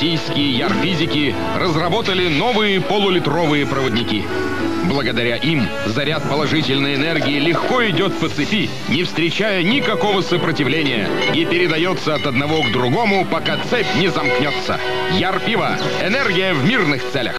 Российские ярфизики разработали новые полулитровые проводники. Благодаря им заряд положительной энергии легко идет по цепи, не встречая никакого сопротивления и передается от одного к другому, пока цепь не замкнется. Ярпиво. Энергия в мирных целях.